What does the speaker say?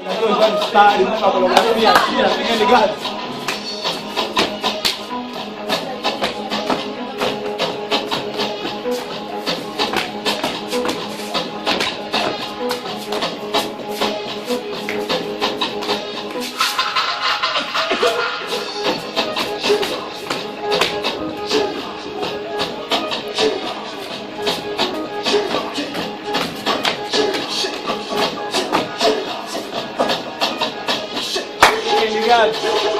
Universitário, fotografia, tinha, tinha ligado? Obrigado.